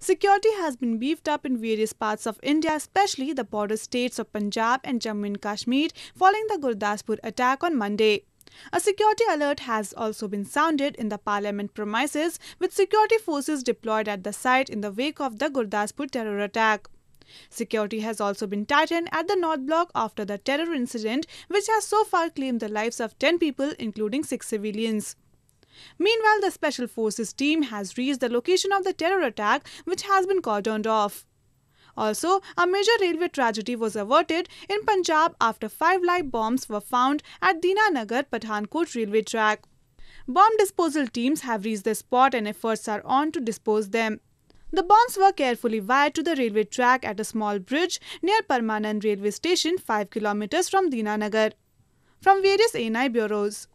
Security has been beefed up in various parts of India, especially the border states of Punjab and Jammu and Kashmir, following the Gurdaspur attack on Monday. A security alert has also been sounded in the parliament premises, with security forces deployed at the site in the wake of the Gurdaspur terror attack. Security has also been tightened at the North Block after the terror incident, which has so far claimed the lives of 10 people, including 6 civilians. Meanwhile, the Special Forces team has reached the location of the terror attack, which has been cordoned off. Also, a major railway tragedy was averted in Punjab after five live bombs were found at Dinanagar Pathankot railway track. Bomb disposal teams have reached the spot and efforts are on to dispose them. The bombs were carefully wired to the railway track at a small bridge near Parmanand railway station 5 kilometers from Dinanagar. From various ANI bureaus.